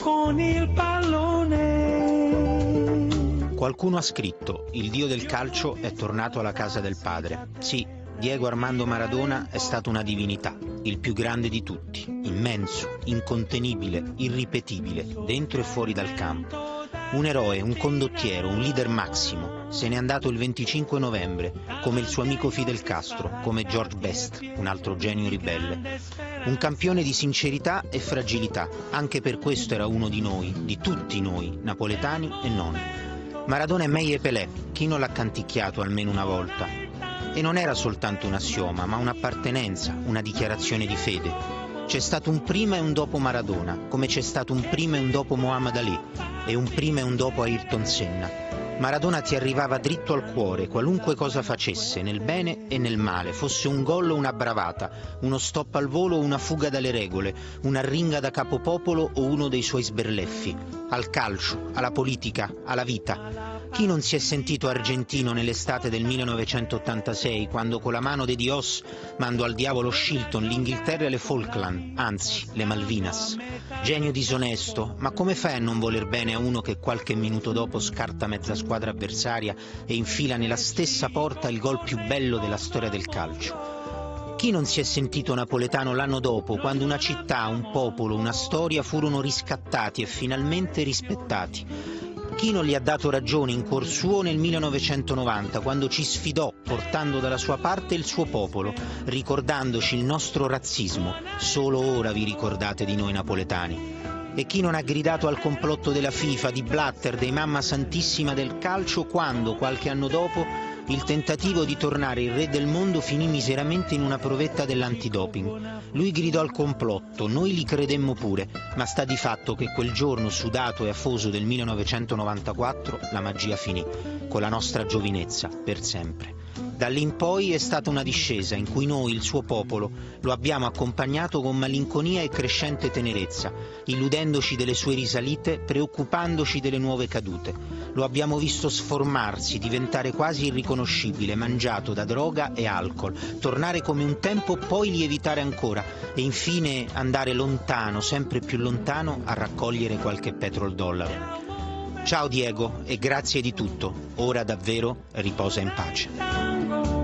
con il pallone. Qualcuno ha scritto, il dio del calcio è tornato alla casa del padre. Sì, Diego Armando Maradona è stato una divinità, il più grande di tutti, immenso, incontenibile, irripetibile, dentro e fuori dal campo. Un eroe, un condottiero, un leader massimo. Se n'è andato il 25 novembre, come il suo amico Fidel Castro, come George Best, un altro genio ribelle. Un campione di sincerità e fragilità, anche per questo era uno di noi, di tutti noi, napoletani e non. Maradona è meglio Pelé, chi non l'ha canticchiato almeno una volta? E non era soltanto un assioma, ma un'appartenenza, una dichiarazione di fede. C'è stato un prima e un dopo Maradona, come c'è stato un prima e un dopo Muhammad Ali e un prima e un dopo Ayrton Senna. Maradona ti arrivava dritto al cuore, qualunque cosa facesse, nel bene e nel male, fosse un gol o una bravata, uno stop al volo o una fuga dalle regole, una ringa da capopopolo o uno dei suoi sberleffi, al calcio, alla politica, alla vita. Chi non si è sentito argentino nell'estate del 1986, quando con la mano di Dios mandò al diavolo Shilton, l'Inghilterra e le Falkland, anzi, le Malvinas? Genio disonesto, ma come fai a non voler bene a uno che qualche minuto dopo scarta mezza squadra avversaria e infila nella stessa porta il gol più bello della storia del calcio? Chi non si è sentito napoletano l'anno dopo, quando una città, un popolo, una storia furono riscattati e finalmente rispettati? Chi non gli ha dato ragione in cuor suo nel 1990, quando ci sfidò portando dalla sua parte il suo popolo, ricordandoci il nostro razzismo. Solo ora vi ricordate di noi napoletani. E chi non ha gridato al complotto della FIFA, di Blatter, dei Mamma Santissima del calcio, quando, qualche anno dopo, il tentativo di tornare il re del mondo finì miseramente in una provetta dell'antidoping. Lui gridò al complotto, noi li credemmo pure, ma sta di fatto che quel giorno sudato e afoso del 1994 la magia finì, con la nostra giovinezza, per sempre. Da lì in poi è stata una discesa in cui noi, il suo popolo, lo abbiamo accompagnato con malinconia e crescente tenerezza, illudendoci delle sue risalite, preoccupandoci delle nuove cadute. Lo abbiamo visto sformarsi, diventare quasi irriconoscibile, mangiato da droga e alcol, tornare come un tempo, poi lievitare ancora e infine andare lontano, sempre più lontano, a raccogliere qualche petroldollaro. Ciao Diego e grazie di tutto. Ora davvero riposa in pace.